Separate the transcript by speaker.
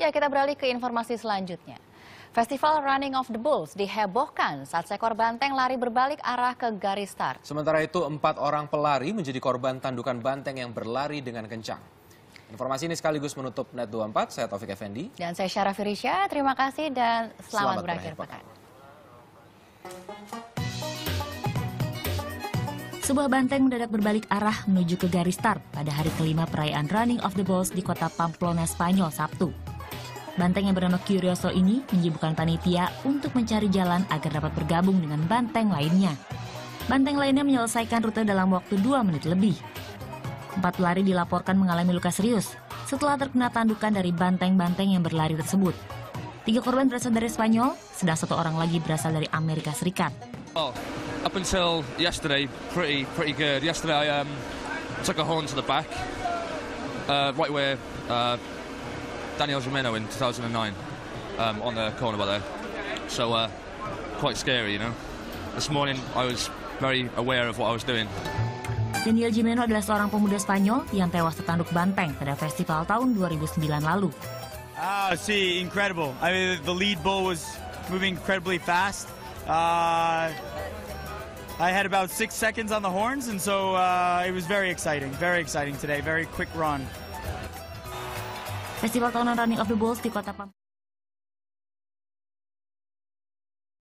Speaker 1: Ya, kita beralih ke informasi selanjutnya. Festival Running of the Bulls dihebohkan saat seekor banteng lari berbalik arah ke garis start.
Speaker 2: Sementara itu, empat orang pelari menjadi korban tandukan banteng yang berlari dengan kencang. Informasi ini sekaligus menutup Net 24, saya Taufik Effendi.
Speaker 1: Dan saya Syara Firisya, terima kasih dan selamat,
Speaker 2: Selamat
Speaker 1: berakhir
Speaker 2: berakhir
Speaker 1: pekan.
Speaker 3: Sebuah banteng mendadak berbalik arah menuju ke garis start pada hari kelima perayaan Running of the Bulls di kota Pamplona, Spanyol, Sabtu. Banteng yang bernama Curioso ini menyibukkan panitia untuk mencari jalan agar dapat bergabung dengan banteng lainnya. Banteng lainnya menyelesaikan rute dalam waktu 2 menit lebih. Empat pelari dilaporkan mengalami luka serius setelah terkena tandukan dari banteng-banteng yang berlari tersebut. Tiga korban berasal dari Spanyol, sedang satu orang lagi berasal dari Amerika Serikat.
Speaker 4: Oh, up until yesterday, pretty pretty good. Yesterday, I um, took a horn to the back, uh, right where uh, Daniel Jimeno in 2009 um, on the corner by there. So uh, quite scary, you know. This morning, I was very aware of what I was doing.
Speaker 3: Daniel Jimeno adalah seorang pemuda Spanyol yang tewas tertanduk banteng pada festival tahun 2009 lalu.
Speaker 5: Ah, see, incredible. I mean, the lead bull was moving incredibly fast. Uh, I had about six seconds on the horns, and so uh, it was very exciting. Very exciting today. Very quick run.
Speaker 3: Festival tahunan Running of the Bulls di kota Pam